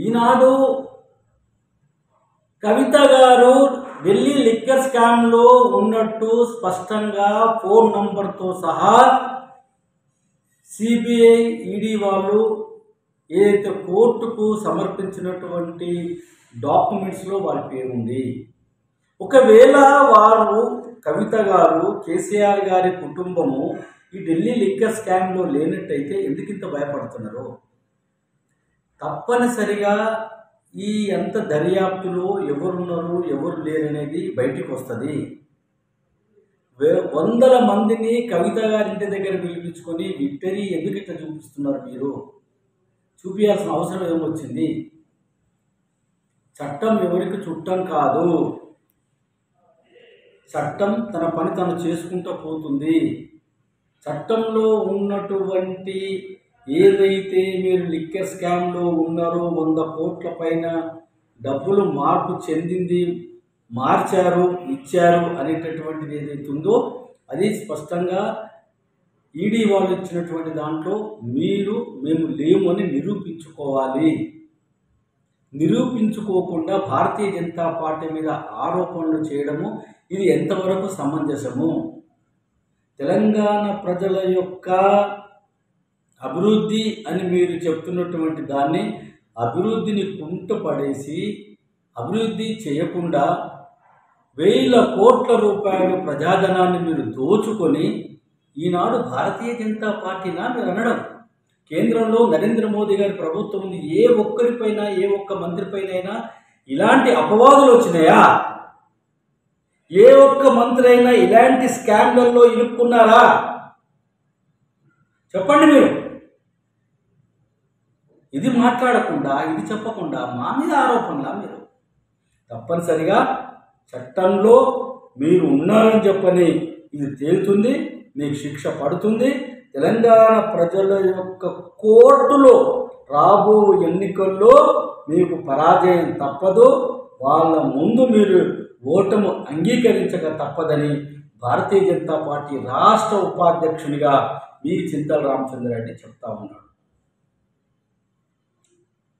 ఈనాడు కవిత గారు ఢిల్లీ లిక్కర్ స్కామ్లో ఉన్నట్టు స్పష్టంగా ఫోన్ నంబర్తో సహా సిబిఐ ఈడీ వాళ్ళు ఏదైతే కోర్టుకు సమర్పించినటువంటి డాక్యుమెంట్స్లో వారి పేరు ఉంది ఒకవేళ వారు కవిత గారు కేసీఆర్ గారి కుటుంబము ఈ ఢిల్లీ లిక్కర్ స్కామ్లో లేనట్టయితే ఎందుకింత భయపడుతున్నారు? తప్పనిసరిగా ఈ ఎంత దర్యాప్తులో ఎవరున్నారు ఎవరు లేరనేది బయటికి వస్తుంది వే- వందల మందిని కవిత గారింటి దగ్గర పిలిపించుకొని విక్టరీ ఎందుకు ఇట్లా చూపిస్తున్నారు మీరు. చూపించాల్సిన అవసరం ఏమొచ్చింది? చట్టం ఎవరికి చుట్టం కాదు. చట్టం తన పని తను చేసుకుంటూ పోతుంది. చట్టంలో ఉన్నటువంటి ఏదైతే మీరు లిక్కర్ స్కామ్లో ఉన్నారో వంద కోట్ల పైన డబ్బులు మార్పు చెందింది మార్చారు ఇచ్చారు అనేటటువంటిది ఏదైతే ఉందో అది స్పష్టంగా ఈడీ వాళ్ళు ఇచ్చినటువంటి దాంట్లో మీరు మేము లేము అని నిరూపించుకోవాలి. నిరూపించుకోకుండా భారతీయ జనతా పార్టీ మీద ఆరోపణలు చేయడము ఇది ఎంతవరకు సమంజసము? తెలంగాణ ప్రజల యొక్క అభివృద్ధి అని మీరు చెప్తున్నటువంటి దాన్ని అభివృద్ధిని కుంటపడేసి అభివృద్ధి చేయకుండా వేల కోట్ల రూపాయలు ప్రజాధనాన్ని మీరు దోచుకొని ఈనాడు భారతీయ జనతా పార్టీనా మీరు అనడం. కేంద్రంలో నరేంద్ర మోదీ గారి ప్రభుత్వం ఉంది. ఏ ఒక్కరిపైన ఏ ఒక్క మంత్రిపైనైనా ఇలాంటి అపవాదులు వచ్చినాయా? ఏ ఒక్క మంత్రి అయినా ఇలాంటి స్కామ్లలో ఇరుక్కున్నారా? చెప్పండి మీరు. ఇది మాట్లాడకుండా ఇది చెప్పకుండా మా మీద ఆరోపణలా మీరు. తప్పనిసరిగా చట్టంలో మీరు ఉన్నారని చెప్పని ఇది తేలుతుంది మీకు శిక్ష పడుతుంది. తెలంగాణ ప్రజల యొక్క కోర్టులో రాబో ఎన్నికల్లో మీకు పరాజయం తప్పదు. వాళ్ళ ముందు మీరు ఓటము అంగీకరించక తప్పదని భారతీయ జనతా పార్టీ రాష్ట్ర ఉపాధ్యక్షునిగా మీ చింతల రామచంద్రారెడ్డి చెప్తా ఉన్నాడు.